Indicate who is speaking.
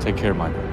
Speaker 1: Take care, Michael.